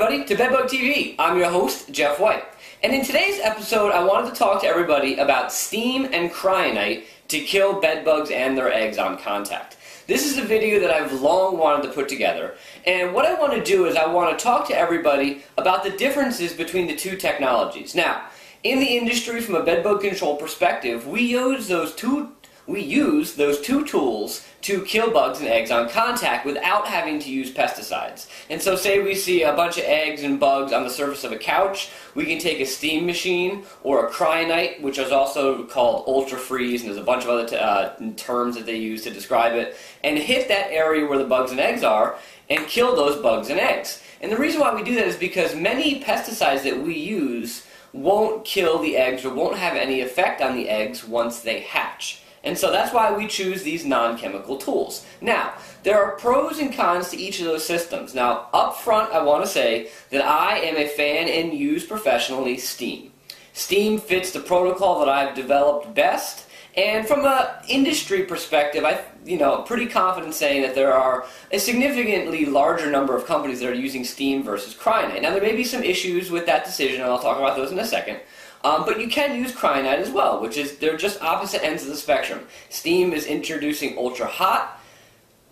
everybody, to Bedbug TV. I'm your host, Jeff White. And in today's episode, I wanted to talk to everybody about steam and cryonite to kill bedbugs and their eggs on contact. This is a video that I've long wanted to put together, and what I want to do is I want to talk to everybody about the differences between the two technologies. Now, in the industry, from a bedbug control perspective, we use those two we use those two tools to kill bugs and eggs on contact without having to use pesticides. And so say we see a bunch of eggs and bugs on the surface of a couch, we can take a steam machine or a cryonite, which is also called ultra freeze, and there's a bunch of other uh, terms that they use to describe it, and hit that area where the bugs and eggs are and kill those bugs and eggs. And the reason why we do that is because many pesticides that we use won't kill the eggs or won't have any effect on the eggs once they hatch. And so that's why we choose these non-chemical tools. Now, there are pros and cons to each of those systems. Now, up front, I want to say that I am a fan and use professionally Steam. Steam fits the protocol that I've developed best, and from an industry perspective, I, you know, pretty confident saying that there are a significantly larger number of companies that are using Steam versus Cryonite. Now, there may be some issues with that decision, and I'll talk about those in a second. Um, but you can use cryonite as well, which is they're just opposite ends of the spectrum. Steam is introducing ultra hot,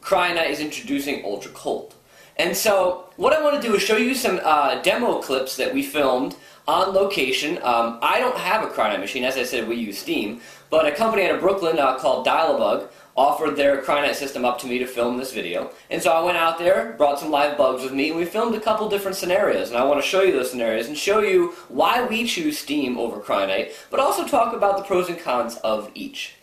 cryonite is introducing ultra cold. And so what I want to do is show you some uh, demo clips that we filmed on location. Um, I don't have a cryonite machine, as I said, we use Steam, but a company out of Brooklyn uh, called Dial-A-Bug offered their cryonite system up to me to film this video. And so I went out there, brought some live bugs with me, and we filmed a couple different scenarios. And I want to show you those scenarios and show you why we choose Steam over cryonite, but also talk about the pros and cons of each.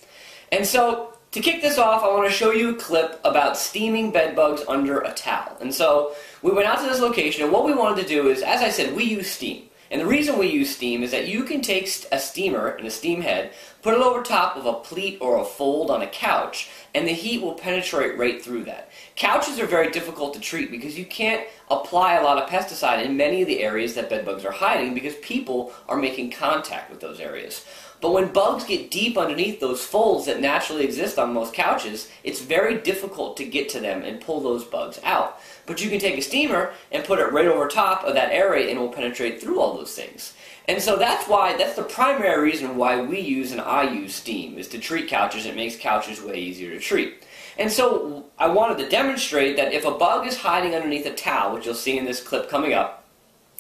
And so to kick this off, I want to show you a clip about steaming bed bugs under a towel. And so we went out to this location, and what we wanted to do is, as I said, we use Steam. And the reason we use steam is that you can take a steamer and a steam head, put it over top of a pleat or a fold on a couch, and the heat will penetrate right through that. Couches are very difficult to treat because you can't apply a lot of pesticide in many of the areas that bedbugs are hiding because people are making contact with those areas. But when bugs get deep underneath those folds that naturally exist on most couches, it's very difficult to get to them and pull those bugs out. But you can take a steamer and put it right over top of that area and it will penetrate through all those things. And so that's why, that's the primary reason why we use and I use steam, is to treat couches. It makes couches way easier to treat. And so I wanted to demonstrate that if a bug is hiding underneath a towel, which you'll see in this clip coming up,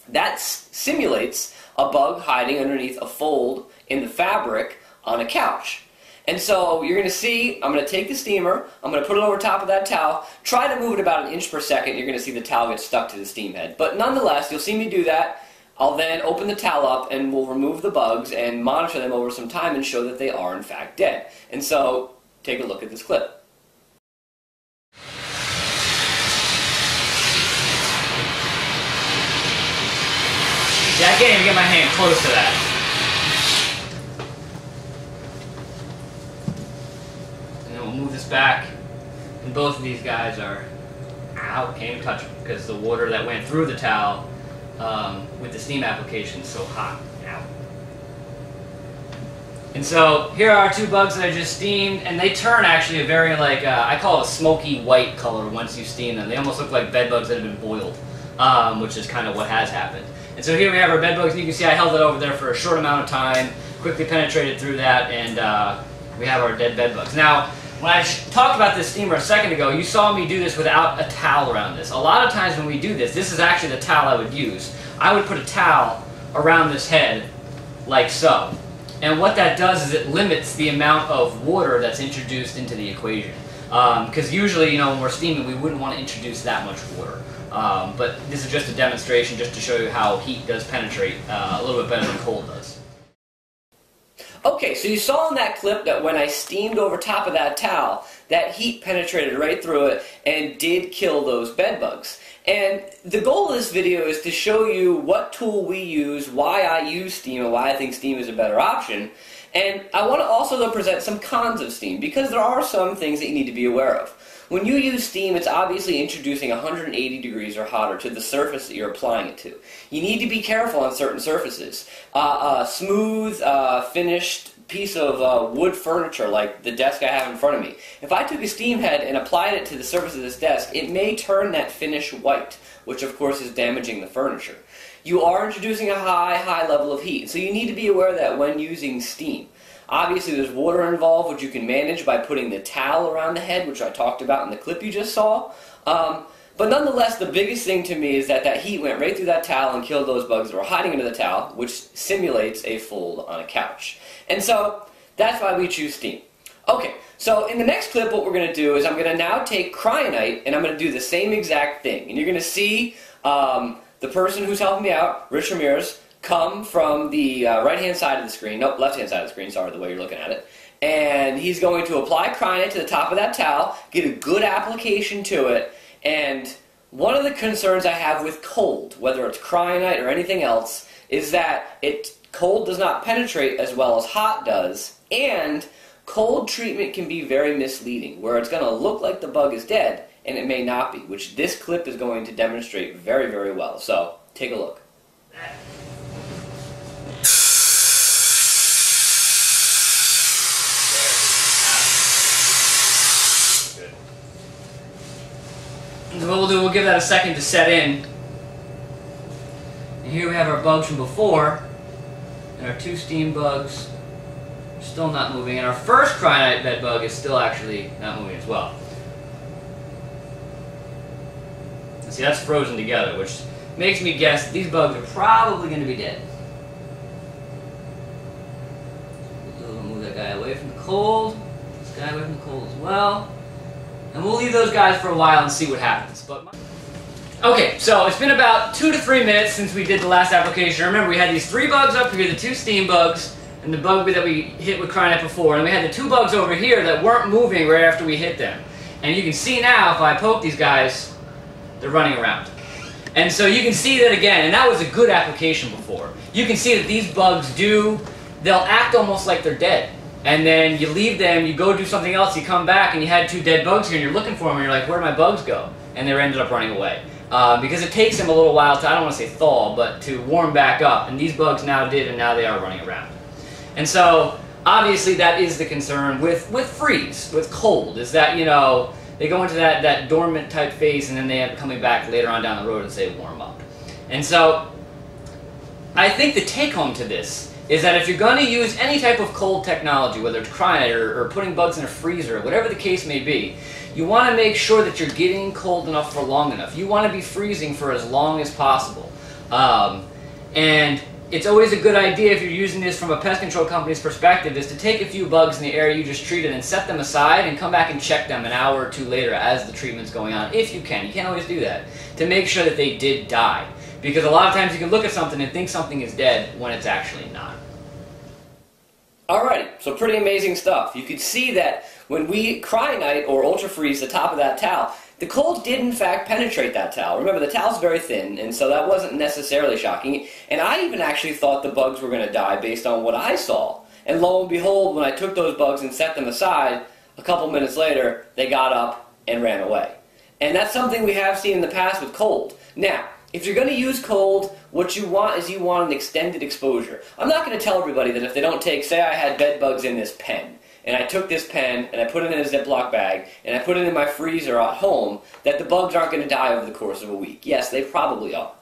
that simulates a bug hiding underneath a fold in the fabric on a couch. And so you're going to see, I'm going to take the steamer, I'm going to put it over top of that towel, try to move it about an inch per second, you're going to see the towel get stuck to the steam head. But nonetheless, you'll see me do that. I'll then open the towel up and we'll remove the bugs and monitor them over some time and show that they are in fact dead. And so, take a look at this clip. Yeah, I can't even get my hand close to that. Back, and both of these guys are out, can't even touch them, because the water that went through the towel um, with the steam application is so hot. now. And so here are two bugs that I just steamed, and they turn actually a very like, uh, I call it a smoky white color once you steam them. They almost look like bed bugs that have been boiled, um, which is kind of what has happened. And so here we have our bed bugs, and you can see I held it over there for a short amount of time, quickly penetrated through that, and uh, we have our dead bed bugs. Now, when I talked about this steamer a second ago, you saw me do this without a towel around this. A lot of times when we do this, this is actually the towel I would use. I would put a towel around this head like so. And what that does is it limits the amount of water that's introduced into the equation. Because um, usually, you know, when we're steaming, we wouldn't want to introduce that much water. Um, but this is just a demonstration just to show you how heat does penetrate uh, a little bit better than cold does. Okay, so you saw in that clip that when I steamed over top of that towel, that heat penetrated right through it and did kill those bed bugs. And the goal of this video is to show you what tool we use, why I use Steam, and why I think Steam is a better option. And I want to also present some cons of Steam, because there are some things that you need to be aware of. When you use steam, it's obviously introducing 180 degrees or hotter to the surface that you're applying it to. You need to be careful on certain surfaces. Uh, uh, smooth, uh, finished piece of uh, wood furniture like the desk I have in front of me, if I took a steam head and applied it to the surface of this desk, it may turn that finish white, which of course is damaging the furniture. You are introducing a high, high level of heat, so you need to be aware of that when using steam. Obviously, there's water involved, which you can manage by putting the towel around the head, which I talked about in the clip you just saw. Um, but nonetheless, the biggest thing to me is that that heat went right through that towel and killed those bugs that were hiding under the towel, which simulates a fold on a couch. And so that's why we choose steam. Okay, so in the next clip, what we're going to do is I'm going to now take Cryonite and I'm going to do the same exact thing. And you're going to see um, the person who's helping me out, Rich Ramirez, come from the uh, right-hand side of the screen, nope, left-hand side of the screen, sorry, the way you're looking at it. And he's going to apply Cryonite to the top of that towel, get a good application to it, and one of the concerns I have with cold, whether it's Cryonite or anything else, is that it cold does not penetrate as well as hot does, and cold treatment can be very misleading, where it's going to look like the bug is dead, and it may not be, which this clip is going to demonstrate very, very well. So, take a look. What we'll do, we'll give that a second to set in. And here we have our bugs from before, and our two steam bugs still not moving, and our first Cryonite bed bug is still actually not moving as well. See, that's frozen together, which makes me guess these bugs are probably going to be dead. Move that guy away from the cold. This guy away from the cold as well. And we'll leave those guys for a while and see what happens. But. Okay, so it's been about two to three minutes since we did the last application. Remember, we had these three bugs up here, the two steam bugs, and the bug that we hit with Cryonite before. And we had the two bugs over here that weren't moving right after we hit them. And you can see now, if I poke these guys, they're running around. And so you can see that again, and that was a good application before. You can see that these bugs do, they'll act almost like they're dead. And then you leave them, you go do something else, you come back and you had two dead bugs here and you're looking for them and you're like, where would my bugs go? And they ended up running away. Uh, because it takes them a little while to, I don't want to say thaw, but to warm back up. And these bugs now did, and now they are running around. And so, obviously that is the concern with, with freeze, with cold, is that, you know, they go into that, that dormant type phase and then they end up coming back later on down the road and say warm up. And so I think the take home to this is that if you're going to use any type of cold technology, whether it's cryonite or, or putting bugs in a freezer, or whatever the case may be, you want to make sure that you're getting cold enough for long enough. You want to be freezing for as long as possible. Um, and it's always a good idea if you're using this from a pest control company's perspective is to take a few bugs in the area you just treated and set them aside and come back and check them an hour or two later as the treatment's going on, if you can. You can't always do that. To make sure that they did die. Because a lot of times you can look at something and think something is dead when it's actually not. Alrighty, so pretty amazing stuff. You could see that when we cryonite or ultra freeze the top of that towel, the cold did in fact penetrate that towel. Remember, the towel's very thin, and so that wasn't necessarily shocking. And I even actually thought the bugs were going to die based on what I saw. And lo and behold, when I took those bugs and set them aside, a couple minutes later, they got up and ran away. And that's something we have seen in the past with cold. Now, if you're going to use cold, what you want is you want an extended exposure. I'm not going to tell everybody that if they don't take, say I had bed bugs in this pen, and I took this pen and I put it in a Ziploc bag and I put it in my freezer at home, that the bugs aren't going to die over the course of a week. Yes, they probably are.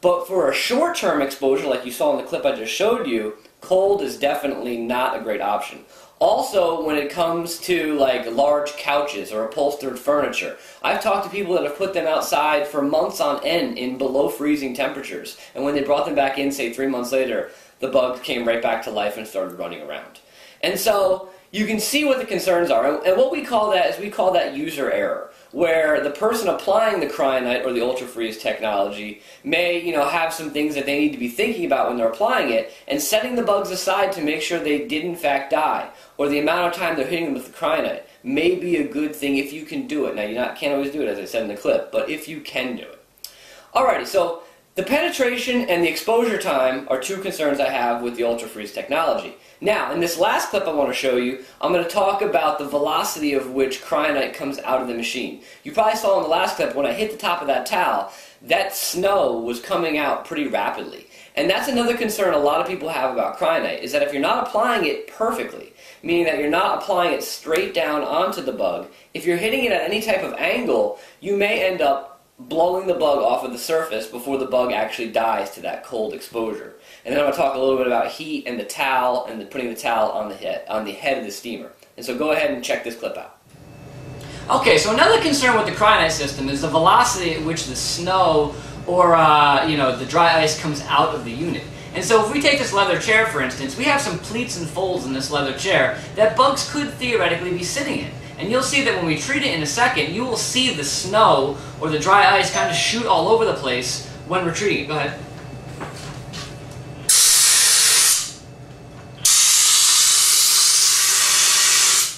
But for a short-term exposure, like you saw in the clip I just showed you, cold is definitely not a great option. Also, when it comes to like large couches or upholstered furniture, I've talked to people that have put them outside for months on end in below freezing temperatures, and when they brought them back in, say three months later, the bugs came right back to life and started running around. And so, you can see what the concerns are. And what we call that is we call that user error, where the person applying the Cryonite or the ultrafreeze technology may, you know, have some things that they need to be thinking about when they're applying it, and setting the bugs aside to make sure they did in fact die, or the amount of time they're hitting them with the Cryonite may be a good thing if you can do it. Now, you not, can't always do it, as I said in the clip, but if you can do it. Alrighty, so the penetration and the exposure time are two concerns I have with the ultrafreeze technology. Now, in this last clip I want to show you, I'm going to talk about the velocity of which cryonite comes out of the machine. You probably saw in the last clip when I hit the top of that towel that snow was coming out pretty rapidly. And that's another concern a lot of people have about Cryonite, is that if you're not applying it perfectly, meaning that you're not applying it straight down onto the bug, if you're hitting it at any type of angle, you may end up blowing the bug off of the surface before the bug actually dies to that cold exposure. And then I'm going to talk a little bit about heat and the towel and the, putting the towel on the head, on the head of the steamer. And so go ahead and check this clip out. Okay, so another concern with the cryonite system is the velocity at which the snow or uh, you know the dry ice comes out of the unit. And so if we take this leather chair, for instance, we have some pleats and folds in this leather chair that bugs could theoretically be sitting in. And you'll see that when we treat it in a second, you will see the snow or the dry ice kind of shoot all over the place when we're treating it. Go ahead.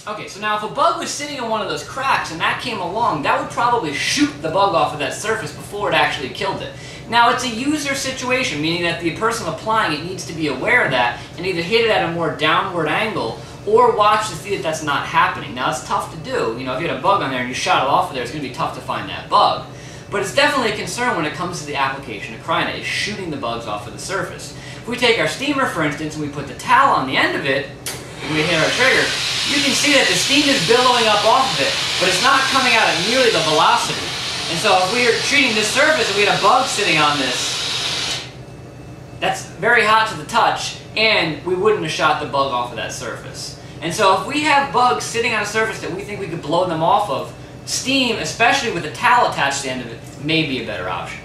Okay, so now if a bug was sitting in one of those cracks and that came along, that would probably shoot the bug off of that surface before it actually killed it. Now it's a user situation, meaning that the person applying it needs to be aware of that and either hit it at a more downward angle or watch to see that that's not happening. Now it's tough to do. You know, if you had a bug on there and you shot it off of there, it's going to be tough to find that bug. But it's definitely a concern when it comes to the application of Cryonite, is shooting the bugs off of the surface. If we take our steamer, for instance, and we put the towel on the end of it, and we hit our trigger, you can see that the steam is billowing up off of it, but it's not coming out at nearly the velocity. And so if we are treating this surface and we had a bug sitting on this, that's very hot to the touch, and we wouldn't have shot the bug off of that surface. And so if we have bugs sitting on a surface that we think we could blow them off of, steam, especially with a towel attached to the end of it, may be a better option.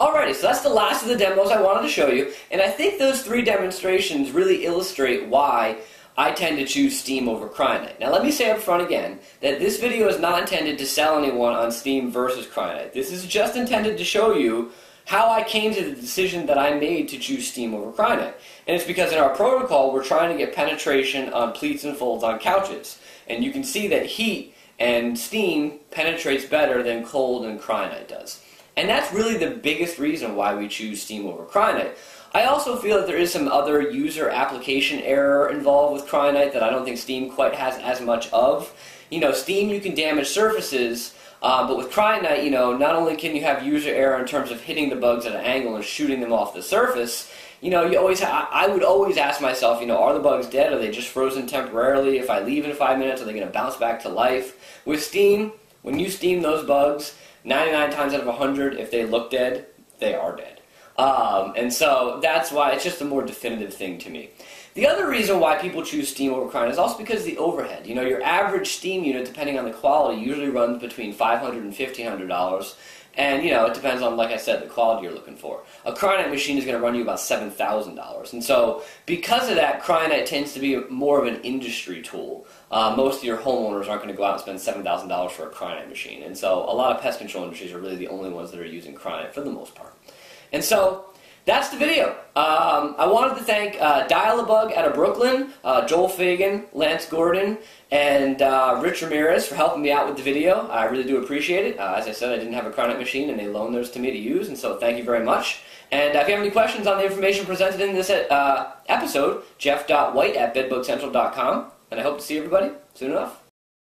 Alrighty, so that's the last of the demos I wanted to show you, and I think those three demonstrations really illustrate why I tend to choose Steam over Cryonite. Now let me say up front again that this video is not intended to sell anyone on Steam versus Cryonite. This is just intended to show you how I came to the decision that I made to choose Steam over Cryonite. And it's because in our protocol we're trying to get penetration on pleats and folds on couches. And you can see that heat and steam penetrates better than cold and Cryonite does. And that's really the biggest reason why we choose Steam over Cryonite. I also feel that there is some other user application error involved with Cryonite that I don't think Steam quite has as much of. You know, Steam you can damage surfaces, uh, but with Cryonite, you know, not only can you have user error in terms of hitting the bugs at an angle and shooting them off the surface, you know, you always ha- I would always ask myself, you know, are the bugs dead? Are they just frozen temporarily? If I leave in five minutes, are they going to bounce back to life? With Steam, when you steam those bugs, 99 times out of 100, if they look dead, they are dead. Um, and so that's why it's just a more definitive thing to me. The other reason why people choose steam over Cryonite is also because of the overhead. You know, your average steam unit, depending on the quality, usually runs between $500 and $1,500. And, you know, it depends on, like I said, the quality you're looking for. A Cryonite machine is going to run you about $7,000. And so, because of that, Cryonite tends to be more of an industry tool. Uh, most of your homeowners aren't going to go out and spend $7,000 for a Cryonite machine. And so, a lot of pest control industries are really the only ones that are using Cryonite for the most part. And so that's the video. Um, I wanted to thank uh, Dial-A-Bug out of Brooklyn, uh, Joel Fagan, Lance Gordon, and uh, Rich Ramirez for helping me out with the video. I really do appreciate it. Uh, as I said, I didn't have a Cryonite machine, and they loaned those to me to use, and so thank you very much. And if you have any questions on the information presented in this uh, episode, jeff.white at bedbugcentral.com, and I hope to see everybody soon enough.